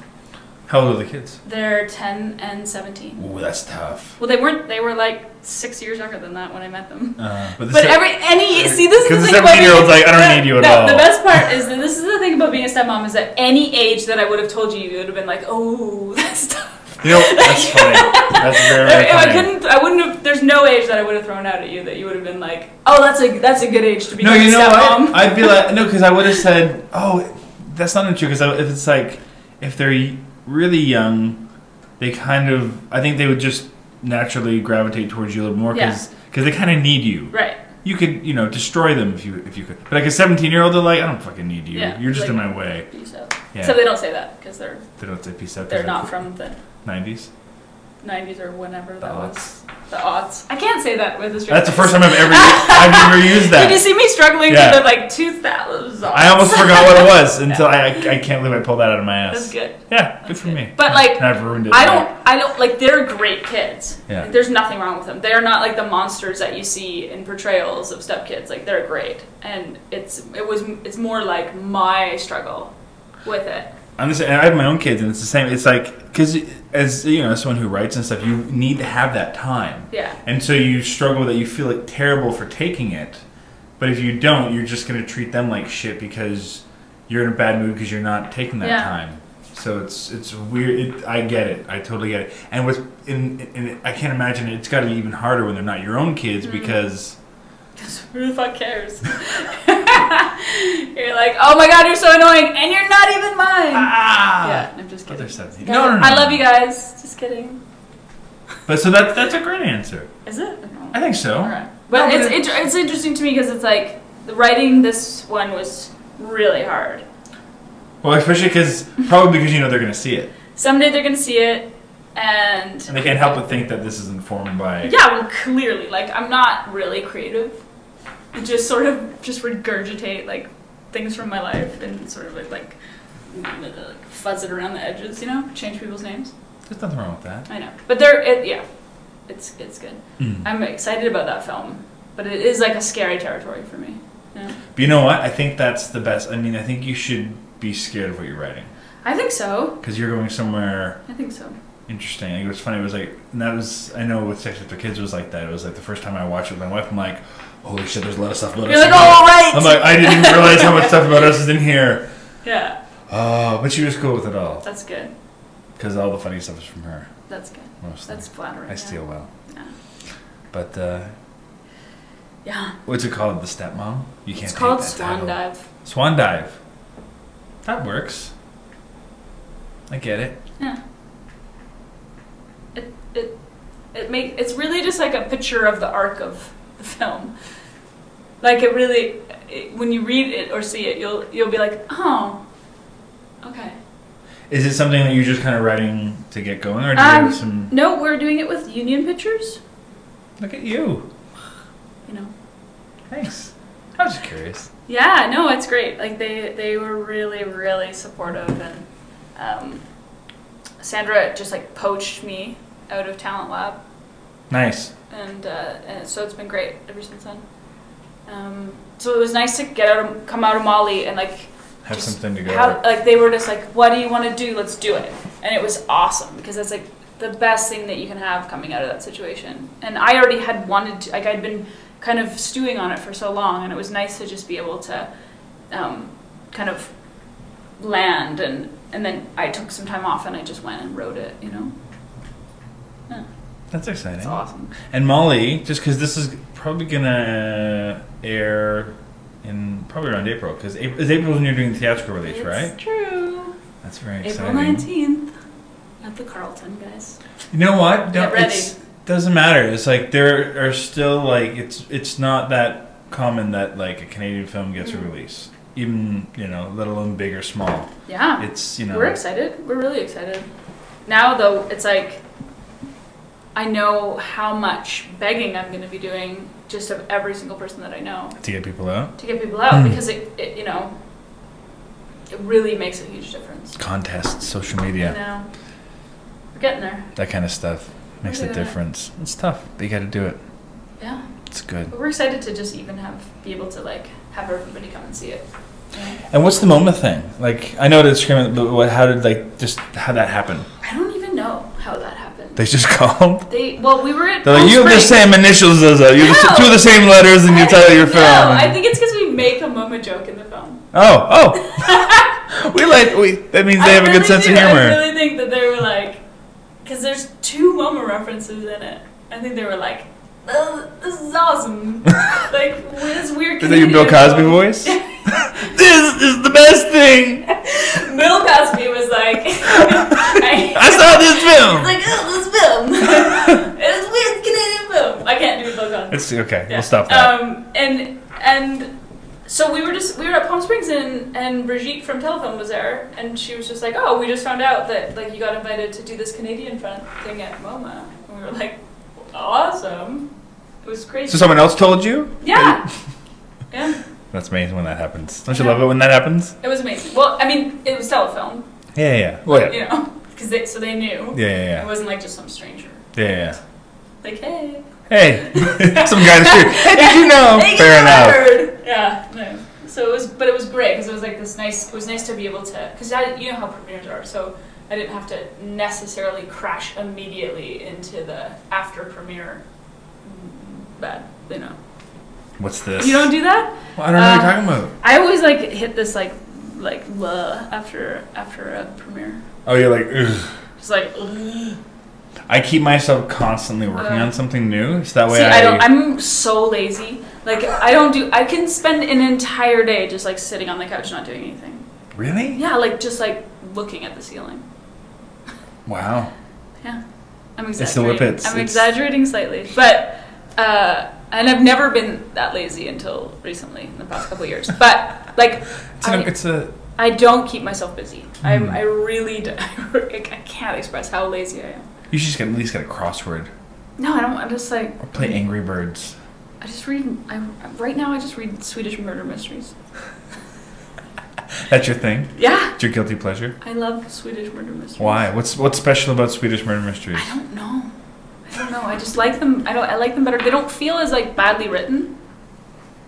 How old are the kids? They're 10 and 17. Ooh, that's tough. Well, they weren't. They were like six years younger than that when I met them. Uh, but the But se- every any see this is the thing about 17-year-old's like, I don't no, need you at no, all. The best part is that this is the thing about being a stepmom is that any age that I would have told you, you would have been like, oh, <laughs> that's tough. You know, that's funny. That's very, very If I couldn't, I wouldn't have. There's no age that I would have thrown out at you that you would have been like, "Oh, that's a that's a good age to be No, you know what? I'd be like, <laughs> no, because I would have said, oh, that's not true. Because if it's like, if they're really young, they kind of, I think they would just naturally gravitate towards you a little more because they kind of need you. right. You could, you know, destroy them if you if you could. But like a 17 year old, they're like, I don't fucking need you. Yeah, You're just like- in my way. Peace out. Yeah. Except they don't say that because they're They don't say peace out. they're not from the 90s. 90s or whenever that The was. The odds. I can't say that with a straight That's the first time I've ever <laughs> I've ever used that. Did you see me struggling Yeah. with the like 2000s? I almost forgot what it <laughs> was until I, I I can't believe I pulled that out of my ass. That's good. Yeah, good That's for good. me. But like, And I've ruined it. I don't, I don't like. They're great kids. Yeah. Like, there's nothing wrong with them. They're not like the monsters that you see in portrayals of stepkids. Like they're great, and it's it was it's more like my struggle with it. I'm just, and I have my own kids, and it's the same. It's like because as you know, as someone who writes and stuff, you need to have that time, Yeah. and so you struggle with it. You feel like terrible for taking it, but if you don't, you're just going to treat them like shit because you're in a bad mood because you're not taking that Yeah. time. So it's it's weird. It, I get it. I totally get it. And with in, in I can't imagine it. It's got to be even harder when they're not your own kids Mm. because Who the fuck cares? <laughs> you're like, oh my god, you're so annoying, and you're not even mine. ah. yeah, I'm just kidding. they're 17. No, no, no. I love you guys. Just kidding. But so that that's a great answer. Is it? I think so. All right. But No, it's it- it, it's interesting to me because it's like the writing this one was really hard. Well, especially because probably because you know they're going to see it. Someday they're gonna see it, and And they can't help but think that this is informed by. yeah, well, clearly, like I'm not really creative. Just sort of just regurgitate like things from my life and sort of like like, like fuzz it around the edges, you know, change people's names. There's nothing wrong with that. I know, but there, it, yeah, it's it's good. Mm. I'm excited about that film, but it is like a scary territory for me. You know? But you know what? I think that's the best. I mean, I think you should be scared of what you're writing I think so. because you're going somewhere I think so. interesting. It was funny. It was like, and that was I know with Sex with the Kids it was like that. It was like the first time I watched it with my wife. I'm like, holy shit, there's a lot of stuff about You're us. like, in here." oh right. I'm like, I didn't even realize how much stuff about us is in here. yeah, Oh, but she was cool with it all that's good. because all the funny stuff is from her. That's good. Mostly. That's flattering. I yeah. steal well. Yeah. But uh, Yeah. what's it called? The stepmom? You can't. It's take called that Swan title. Dive. Swan dive. That works. I get it. Yeah. It it it make it's really just like a picture of the arc of the <laughs> film. Like it really, it, when you read it or see it, you'll you'll be like, oh, okay. Is it something that you're just kind of writing to get going, or do you Um, have some? No, we're doing it with Union Pictures. Look at you. You know. Thanks. I was just curious. Yeah, no, it's great. Like they they were really really supportive and um, Sandra just like poached me out of Talent Lab Nice. and, uh, and so it's been great ever since then. Um, so it was nice to get out of come out of Molly and like Have something to go. have- like they were just like, what do you want to do? Let's do it, and it was awesome because that's like the best thing that you can have coming out of that situation. And I already had wanted to like I'd been kind of stewing on it for so long, and it was nice to just be able to um, kind of land and and then I took some time off and I just went and wrote it. You know, That's exciting. it's awesome. And Molly, just because this is probably gonna air in probably around April, because April, is April when you're doing the theatrical release, It's right? true. That's very exciting. April nineteenth at the Carlton, guys. You know what? Get ready. Doesn't matter. It's like there are still like it's it's not that common that like a Canadian film gets Mm. a release, even you know, let alone big or small. Yeah. It's you know. We're excited. We're really excited. Now, though, it's like I know how much begging I'm going to be doing just of every single person that I know to get people out. to get people out Mm. because it, it, you know, it really makes a huge difference. Contests, social You media, know, we're getting there. that kind of stuff makes a Yeah. difference. It's tough, but you got to do it. Yeah, It's good. but we're excited to just even have be able to like have everybody come and see it. you? And what's the MoMA thing? Like, I know that screaming, but what? How did like just how that happen? I don't even know how that happened. They just <laughs> called. They well, we were at. Like, you have the same initials as us. You have No. two of the same letters, and you title your film. No, I think it's because we make a MoMA joke in the film. Oh, oh. <laughs> we like we. That means they I have a good sense do. of humor. I really think that they were like, because there's two MoMA references in it. I think they were like, "This is awesome!" <laughs> like this weird. Is that your Bill Cosby voice? <laughs> <laughs> this is the best thing. Bill Cosby was like, I, I saw this film. like, oh, this film. it's weird Canadian film. I can't do Bill Cosby. It's okay. Yeah. We'll stop that. Um, and and so we were just we were at Palm Springs and and Brigitte from Telefilm was there, and she was just like, oh, we just found out that like you got invited to do this Canadian front thing at MoMA. And we were like, awesome. It was crazy. so someone else told you? yeah. <laughs> Yeah, <laughs> That's amazing when that happens. Don't you Yeah. love it when that happens? it was amazing. Well, I mean, it was telefilm, Yeah, yeah, yeah. Well, yeah. you know, because they so they knew. Yeah, yeah, yeah. It wasn't like just some stranger. Yeah, yeah. Like, hey. Hey, <laughs> some guy in the street. Hey, did you know? Hey, Fair you enough. heard. Yeah. No. So it was, but it was great because it was like this nice. It was nice to be able to, because you know how premieres are. So I didn't have to necessarily crash immediately into the after premiere bad. You know. What's this? You don't do that. Well, I don't know what you're Um, talking about. I always like hit this like like uh, after after a premiere. Oh, you're like, ugh. Just like. Ugh. I keep myself constantly working Uh, on something new, so that way See, I, I don't. I'm so lazy. Like I don't do. I can spend an entire day just like sitting on the couch not doing anything. really. Yeah, like just like looking at the ceiling. Wow. Yeah, I'm exaggerating. It's the exaggerating. whippets. I'm It's- exaggerating slightly, but uh, and I've never been that lazy until recently in the past couple of years. But like, It's, an, I, it's a. I don't keep myself busy. I'm. Hmm. I really. Do, <laughs> I can't express how lazy I am. You should just get, at least get a crossword No, I don't. I'm just like. or play Angry Birds. I just read. I right now. I just read Swedish murder mysteries. That's your thing. Yeah, It's your guilty pleasure. I love Swedish murder mysteries. Why? What's what's special about Swedish murder mysteries? I don't know. I don't know. I just like them. I don't. I like them better. They don't feel as like badly written,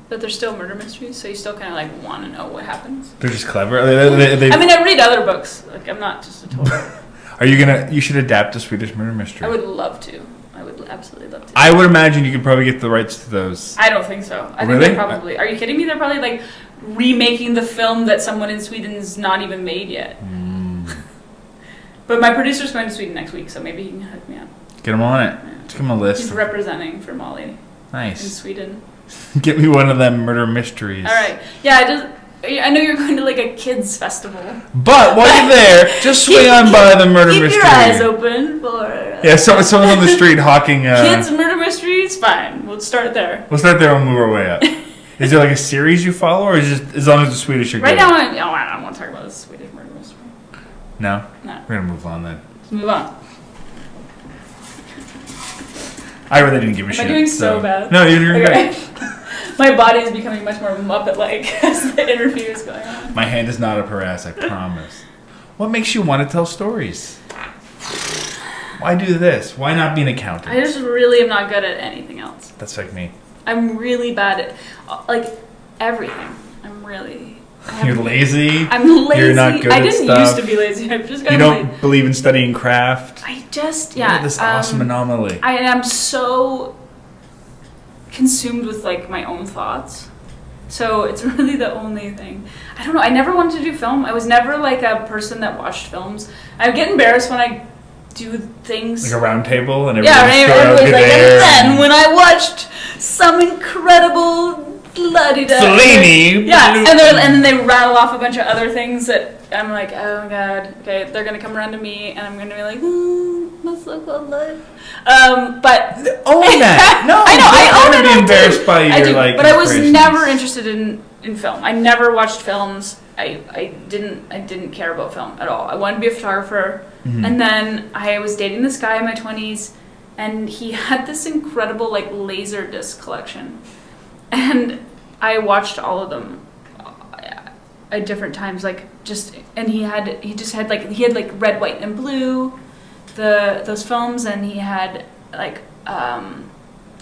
but they're still murder mysteries. So you still kind of like want to know what happens. They're just clever. They- they- they- I mean, I read other books. Like I'm not just a total. <laughs> are you gonna? You should adapt a Swedish murder mystery. I would love to. I would absolutely love to. I would imagine you could probably get the rights to those. I don't think so. I think they're probably. Are you kidding me? They're probably like remaking the film that someone in Sweden's not even made yet. Hmm. <laughs> But my producer's going to Sweden next week, so maybe he can hook me up. Get him on it. Just give them a list. He's representing for Molly Nice. in Sweden. <laughs> Get me one of them murder mysteries. All right. Yeah, I just. I know you're going to like a kids festival. But while you're there, just swing Keep- on by the murder Keep mystery. your eyes open for Yeah, someone, someone's on the street <laughs> hawking. Uh, kids murder mysteries. Fine, we'll start there. We'll start there and move our way up. <laughs> Is there like a series you follow, or is it just as long as the Swedish, you're Right good? now, I'm, oh, I don't want to talk about this Swedish murder mystery. No, No, we're gonna move on then. let's move on. I really didn't give a Am shit. doing so bad? No, you're doing Okay. great. <laughs> <laughs> My body is becoming much more Muppet-like <laughs> as the interview is going on. My hand is not up her ass. I promise. What makes you want to tell stories? Why do this? Why not be an accountant? I just really am not good at anything else. That's like me. I'm really bad at uh, like everything. I'm really. I'm, You're lazy. I'm lazy. You're not good I didn't used to be lazy. I've just You gotten don't like, believe in studying craft. I just yeah. this um, awesome anomaly. I am so consumed with like my own thoughts. So it's <laughs> really the only thing. I don't know. I never wanted to do film. I was never like a person that watched films. I get embarrassed when I do things. like a round table and yeah, everybody's right. Everybody's like, and then when I watched some incredible Fellini. yeah, and then and then they rattle off a bunch of other things that I'm like, oh my god, okay, they're gonna come around to me, and I'm gonna be like, ooh, that's so called life. Um, but Own that. <laughs> No, I know, I own it. be I embarrassed by I your do, like. but I was never interested in in film. I never watched films. I, I didn't I didn't care about film at all. I wanted to be a photographer, Mhm. and then I was dating this guy in my twenties, and he had this incredible like laser disc collection, and I watched all of them at different times. Like just and he had he just had like he had like red, white, and blue, the those films, and he had like um,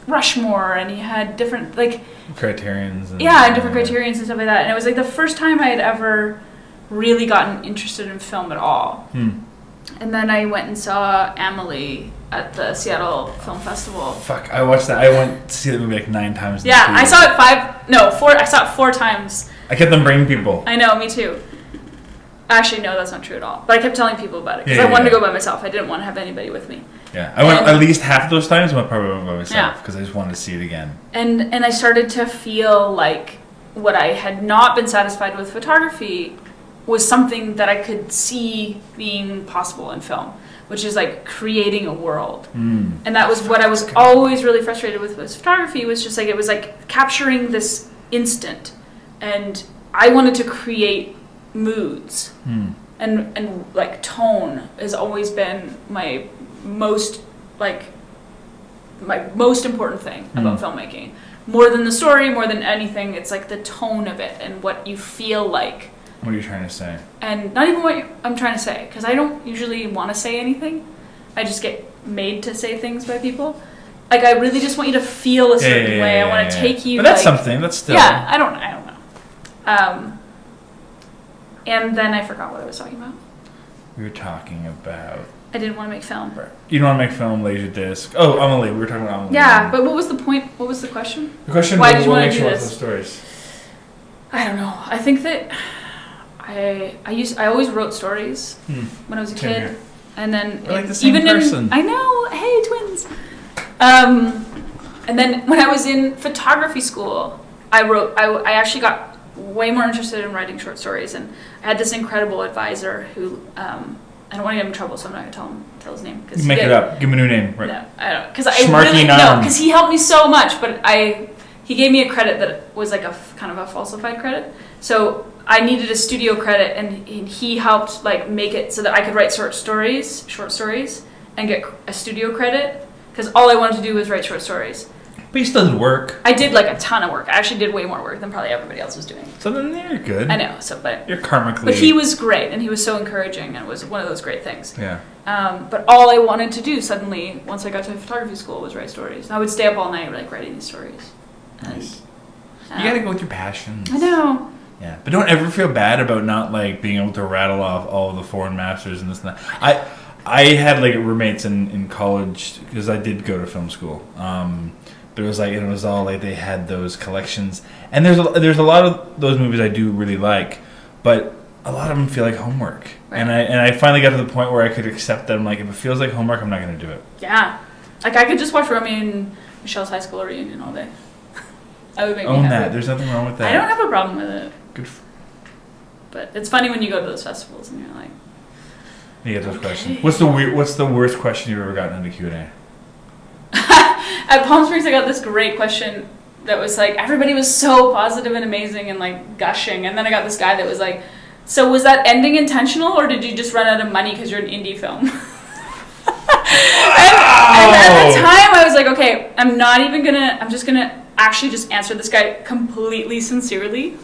Rushmore, and he had different like criterions. And, yeah, different criterions and stuff like that. And it was like the first time I had ever really gotten interested in film at all. Hmm. And then I went and saw Amelie at the Seattle Film Festival. Fuck, I watched that. I went to see that movie like nine times. Yeah, I saw it five, no, four, I saw it four times. I kept them bringing people. I know, me too. Actually, no, that's not true at all. But I kept telling people about it because Yeah, I yeah, wanted yeah. to go by myself. I didn't want to have anybody with me. Yeah, I went And- at least half of those times. I probably went by myself because I just wanted to see it again. and and I started to feel like what I had not been satisfied with photography was something that I could see being possible in film, which is like creating a world. Mm. And that was what I was always really frustrated with with photography was just like it was like capturing this instant and I wanted to create moods Mm. and and like tone has always been my most like my most important thing about filmmaking more than the story more than anything it's like the tone of it and what you feel like What are you trying to say? and not even what you, i'm trying to say because i don't usually want to say anything i just get made to say things by people like i really just want you to feel a certain way i want to yeah, take you But that's like, something. That's still. yeah i don't i don't know um and then i forgot what i was talking about We were talking about. i didn't want to make film You don't want to make film, laser disc. Oh, Amelie. We were talking about Amelie. Yeah, but what was the point? What was the question? the question why was did you what wanna do you want this? those stories? I don't know. I think that I I used I always wrote stories Hmm. when I was a Same kid, here. and then like the same even person. in I know, hey twins. Um, and then when I was in photography school, I wrote. I I actually got way more interested in writing short stories, and I had this incredible advisor who. Um, I don't want to get him in trouble, so I'm not gonna tell him tell his name. 'cause make it up. Give him a new name. Right. No, I don't. Because I really no, because he helped me so much, but I he gave me a credit that was like a kind of a falsified credit. So I needed a studio credit, and he- he helped like make it so that I could write short stories, short stories, and get a studio credit. Because all I wanted to do was write short stories. But you still did work. I did like a ton of work. I actually did way more work than probably everybody else was doing. So then you're good. I know. So, but You're karmically. but he was great, and he was so encouraging, and it was one of those great things. Yeah. Um, but all I wanted to do suddenly, once I got to photography school, was write stories. And I would stay up all night, like writing these stories. And, Nice. um, You gotta go with your passions. I know. Yeah, but don't ever feel bad about not like being able to rattle off all of the foreign masters and this and that. I I had like roommates in, in college because I did go to film school. Um, but it was like it was all like they had those collections, and there's a, there's a lot of those movies I do really like, but a lot of them feel like homework. And I and I finally got to the point where I could accept that I'm like if it feels like homework, I'm not going to do it. Yeah. Like I could just watch Romy and Michele's high school reunion all day. <laughs> I would make me Own happy. that. There's nothing wrong with that. I don't have a problem with it, Good. but it's funny when you go to those festivals and you're like, You get those questions. What's the weird, What's the worst question you've ever gotten in the Q and A? <laughs> At Palm Springs, I got this great question that was like, everybody was so positive and amazing and like gushing. And then I got this guy that was like, so was that ending intentional or did you just run out of money because you're an indie film? and, <laughs> and at the time, I was like, okay, I'm not even gonna, I'm just gonna actually just answer this guy completely sincerely.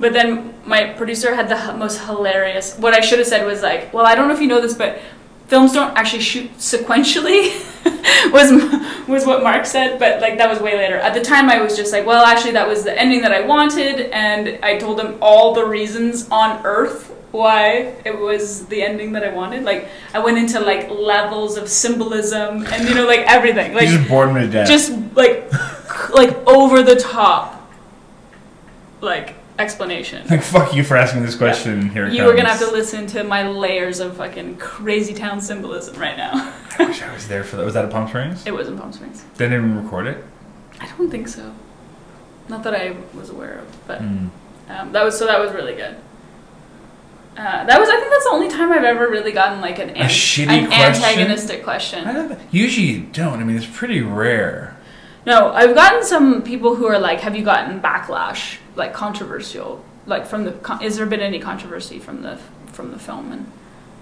But then my producer had the most hilarious. What I should have said was like, "Well, I don't know if you know this, but films don't actually shoot sequentially." <laughs> was was what Mark said, but like that was way later. At the time, I was just like, "Well, actually, that was the ending that I wanted," and I told him all the reasons on Earth why it was the ending that I wanted. Like I went into like levels of symbolism and you know like everything. Like you just bored me to death. just like <laughs> like over the top like explanation. like <laughs> fuck you for asking this question. Here it You were gonna have to listen to my layers of fucking crazy town symbolism right now. <laughs> I wish I was there for that. Was that at Palm Springs? it was in Palm Springs. They didn't even record it. I don't think so. Not that I was aware of, but Mm. um, that was so that was really good. Uh, that was I think that's the only time I've ever really gotten like an, A shitty an question? antagonistic question. I don't, usually you don't. I mean, it's pretty rare. No, I've gotten some people who are like, "Have you gotten backlash, like controversial, like from the? Con- is there been any controversy from the from the film?" And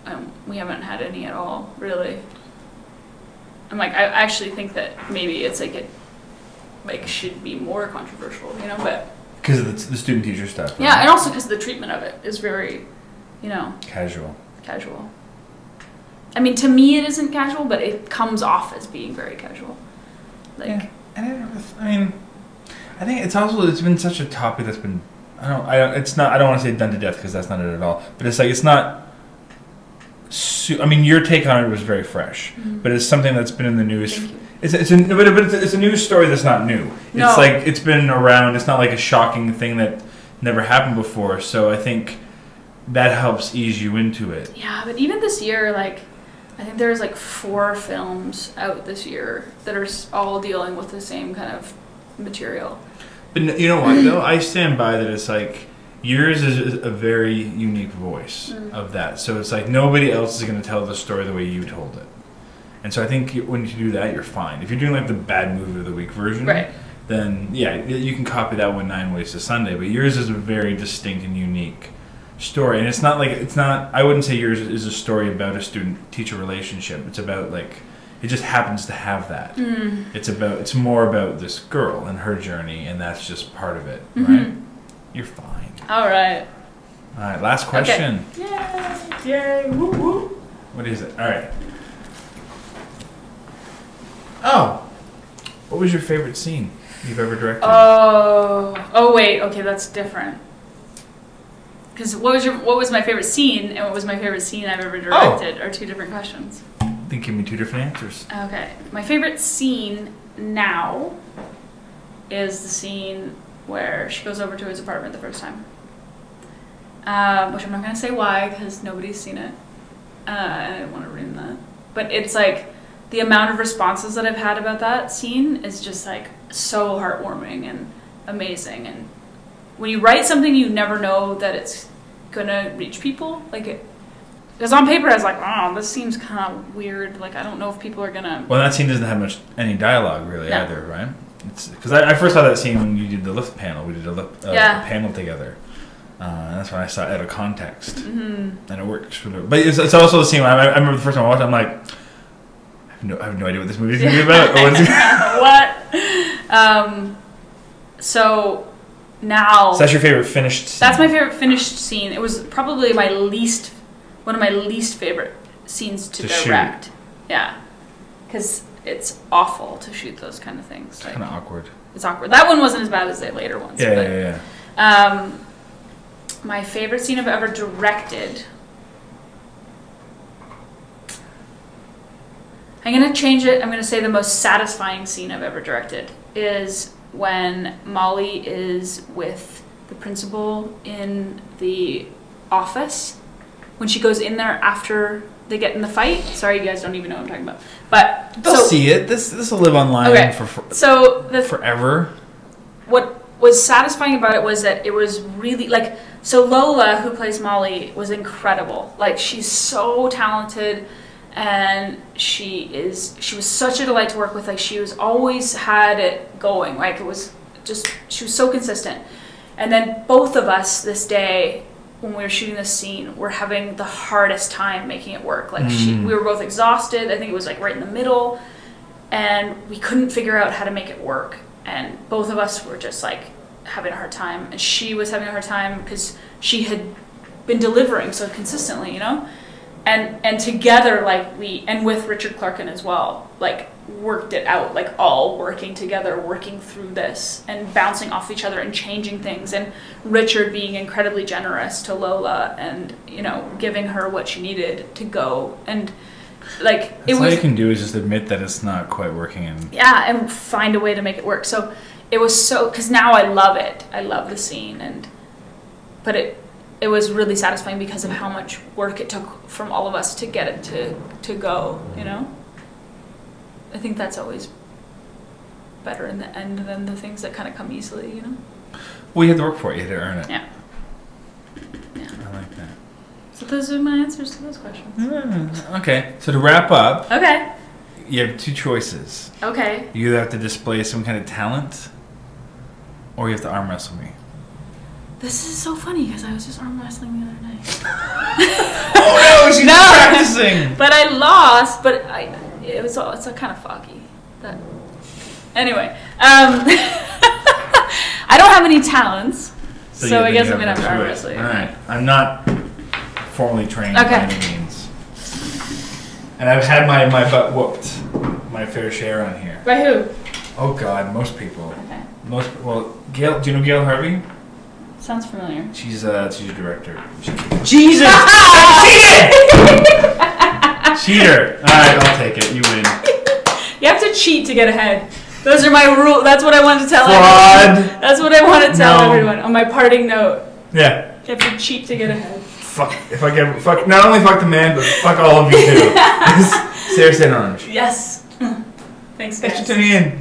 um, we haven't had any at all, really. I'm like, I actually think that maybe it's like it, like should be more controversial, you know. But Because of the, the student teacher stuff. yeah, and also because the treatment of it is very, you know, Casual. casual. I mean, to me, it isn't casual, but it comes off as being very casual. Like, yeah. And I, I mean, I think it's also it's been such a topic that's been I don't I don't it's not I don't want to say done to death because that's not it at all. But it's like it's not. Su- I mean, your take on it was very fresh, Mhm. but it's something that's been in the news. It's it's a but it's a, it's a news story that's not new. No. It's like it's been around. It's not like a shocking thing that never happened before. So I think that helps ease you into it. Yeah, but even this year, like, I think there's like four films out this year that are all dealing with the same kind of material. But you know what though? I stand by that. It's like yours is a very unique voice Mm. of that. So it's like nobody else is going to tell the story the way you told it. And so I think when you do that, you're fine. If you're doing like the bad movie of the week version, Right. then yeah, you can copy that one nine ways to Sunday. But yours is a very distinct and unique story, and it's not like it's not. I wouldn't say yours is a story about a student-teacher relationship. It's about like it just happens to have that. Mm. It's about it's more about this girl and her journey, and that's just part of it, Mhm. right? You're fine. All right. All right, last question. Yay! Yay! Woo woo! What is it? All right. Oh, what was your favorite scene you've ever directed? Oh, oh wait. Okay, that's different. Because what was your what was my favorite scene and what was my favorite scene I've ever directed are two different questions. Then give me two different answers. Okay, my favorite scene now is the scene where she goes over to his apartment the first time. Um, which I'm not gonna say why because nobody's seen it. Uh, I didn't want to ruin that. But it's like the amount of responses that I've had about that scene is just like so heartwarming and amazing. And when you write something, you never know that it's gonna reach people. Like it, because on paper I was like, oh, this seems kind of weird. Like I don't know if people are gonna. Well, that scene doesn't have much any dialogue really No. either, right? Because I, I first saw that scene when you did the lift panel. We did a lift uh, Yeah. panel together. Uh, and that's when I saw it out of context, hmm and it works. For the, but it's, it's also the scene. I, I remember the first time I watched. it, I'm like, I have no, I have no idea what this movie's gonna be about. <laughs> Or what <laughs> what? Um, so now so that's your favorite finished. Scene. that's my favorite finished scene. It was probably my least, one of my least favorite scenes to, To shoot. direct. Yeah, because it's awful to shoot those kind of things. It's Like, kind of awkward. it's awkward. That one wasn't as bad as the later ones. Yeah, but, yeah, yeah. Um, my favorite scene I've ever directed. I'm gonna change it. I'm gonna say the most satisfying scene I've ever directed is when Molly is with the principal in the office. When she goes in there after they get in the fight. Sorry, you guys don't even know what I'm talking about. But They'll so see it. This this will live online Okay. for, for so the forever. what was satisfying about it was that it was really like so Lola who plays Molly was incredible like she's so talented and she is she was such a delight to work with like she was always had it going like it was just she was so consistent and then both of us this day when we were shooting this scene we were having the hardest time making it work. Like she Mm. we were both exhausted. I think it was like right in the middle. And we couldn't figure out how to make it work. And both of us were just like having a hard time. And she was having a hard time because she had been delivering so consistently you know and and together like we and with richard clarkin as well like worked it out like all working together working through this and bouncing off each other and changing things. And richard being incredibly generous to lola and you know giving her what she needed to go. And like it That's all you can do is just admit that it's not quite working. And yeah and find a way to make it work. So it was so because now i love it. I love the scene and but it it was really satisfying because of how much work it took from all of us to get it to to go you know i think that's always better in the end than the things that kind of come easily you know well, you had to work for it. You had to earn it. yeah yeah I like that. so those are my answers to those questions Mm, Okay, so to wrap up, okay you have two choices. okay You either have to display some kind of talent, or you have to arm wrestle me. This is so funny because i was just arm wrestling the other night <laughs> Oh no, she's <laughs> No. practicing. But I lost. But I, it was all. It's a kind of foggy. That. Anyway, um, <laughs> I don't have any talents, so, you- I guess I'm gonna have to arm wrestle. All right, I'm not formally trained Okay. by any means, and I've had my my butt whooped my fair share on here. By who? Oh God, most people, Okay. most well, Gail. Do you know Gail Harvey? Sounds familiar. She's uh, she's a director. She, Jesus! <laughs> cheater. <laughs> All right, I'll take it. You win. you have to cheat to get ahead. Those are my rule. That's what I want to tell Fraud. everyone. That's what I want to tell No. everyone on my parting note. Yeah. You have to cheat to get ahead. fuck if I get fuck not only fuck the man, but fuck all of you too. <laughs> Sara St. Onge. Yes. Thanks, Thanks for tuning in.